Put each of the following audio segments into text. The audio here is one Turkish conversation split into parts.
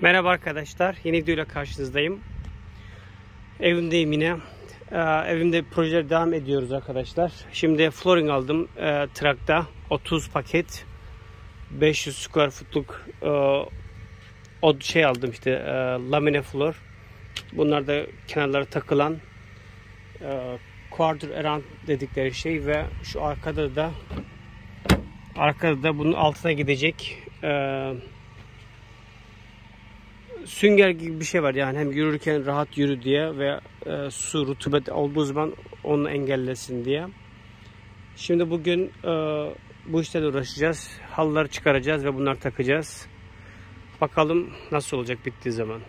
Merhaba arkadaşlar. Yeni videoyla karşınızdayım. Evimdeyim yine. Ee, evimde projeler devam ediyoruz arkadaşlar. Şimdi flooring aldım e, trakta. 30 paket. 500 square footluk e, o şey aldım işte e, lamine floor. Bunlar da kenarlara takılan e, quarter around dedikleri şey ve şu arkada da arkada da bunun altına gidecek eee sünger gibi bir şey var yani hem yürürken rahat yürü diye ve e, su rutubet olduğu zaman onu engellesin diye. Şimdi bugün e, bu işlerle uğraşacağız. Halıları çıkaracağız ve bunları takacağız. Bakalım nasıl olacak bittiği zaman.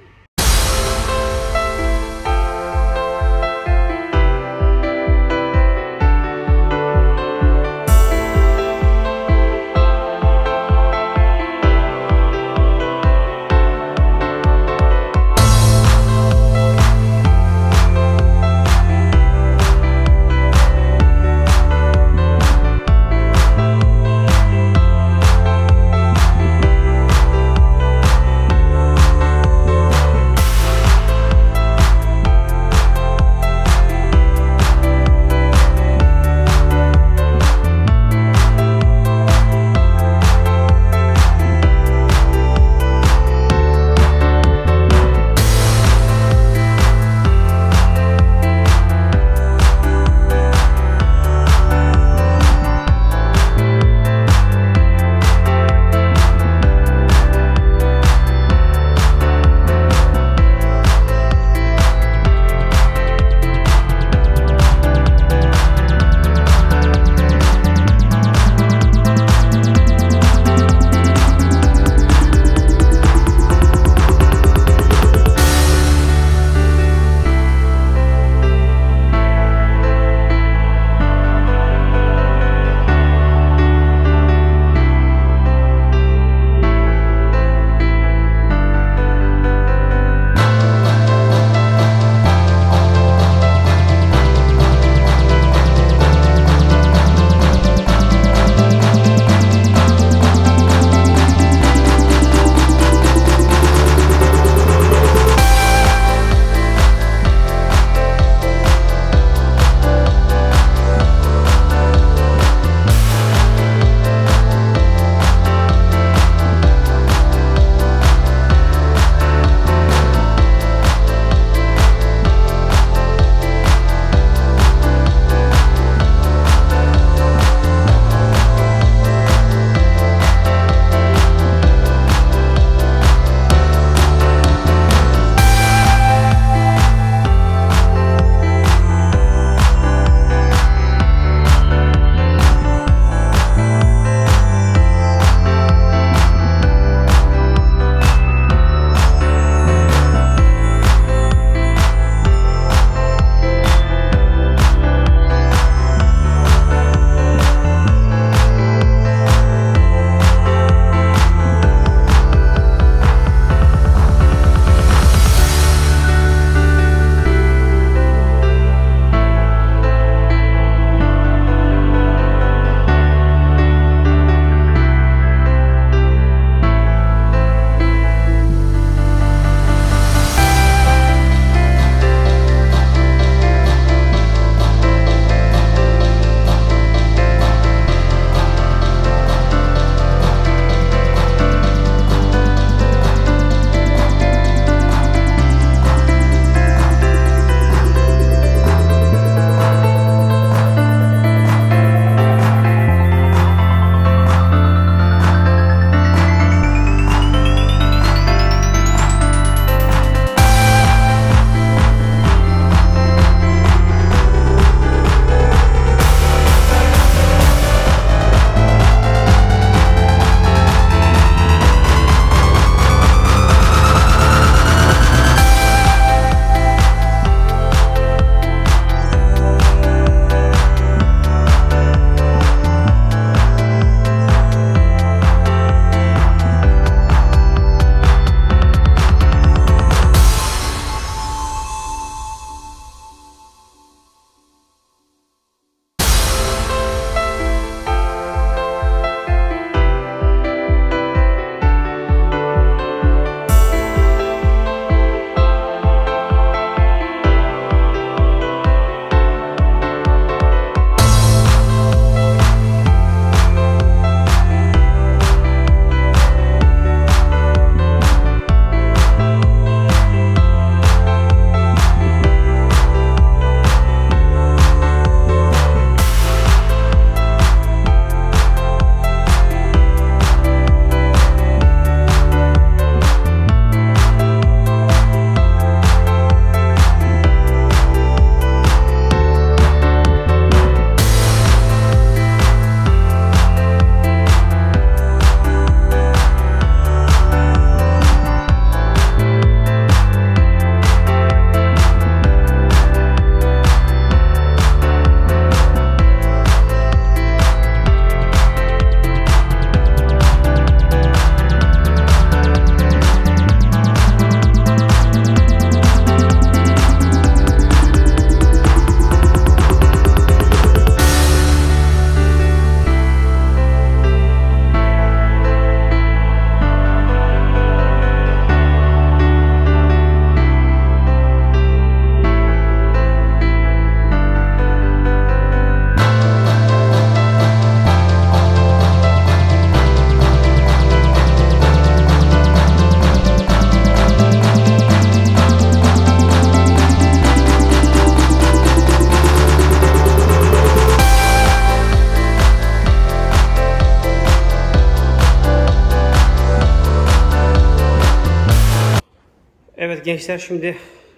Gençler şimdi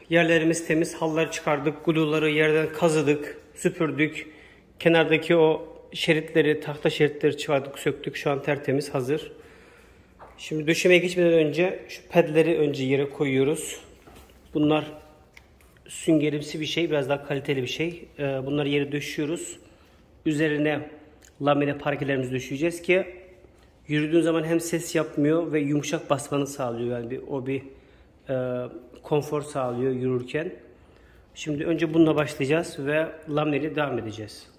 yerlerimiz temiz. Halları çıkardık. Gluları yerden kazıdık. Süpürdük. Kenardaki o şeritleri, tahta şeritleri çıkardık, söktük. Şu an tertemiz, hazır. Şimdi döşemeye geçmeden önce şu pedleri önce yere koyuyoruz. Bunlar süngerimsi bir şey, biraz daha kaliteli bir şey. Ee, bunları yere döşüyoruz. Üzerine lamine parkelerimizi döşeyeceğiz ki yürüdüğün zaman hem ses yapmıyor ve yumuşak basmanı sağlıyor. Yani bir, o bir e, konfor sağlıyor yürürken. Şimdi önce bununla başlayacağız ve lamineli devam edeceğiz.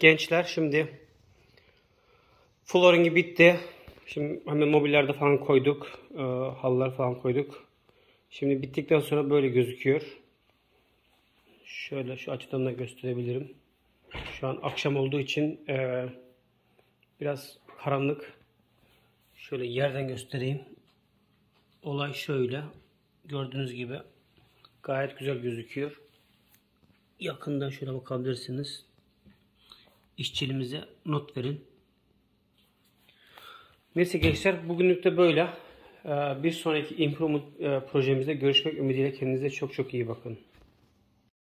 Gençler şimdi flooringi bitti. Şimdi hemen mobillerde falan koyduk. E, halılar falan koyduk. Şimdi bittikten sonra böyle gözüküyor. Şöyle şu açıdan da gösterebilirim. Şu an akşam olduğu için e, biraz karanlık. Şöyle yerden göstereyim. Olay şöyle. Gördüğünüz gibi gayet güzel gözüküyor. Yakından şöyle bakabilirsiniz. İşçiliğimize not verin. Neyse gençler bugünlük de böyle. Ee, Bir sonraki improvement projemizde görüşmek ümidiyle kendinize çok çok iyi bakın.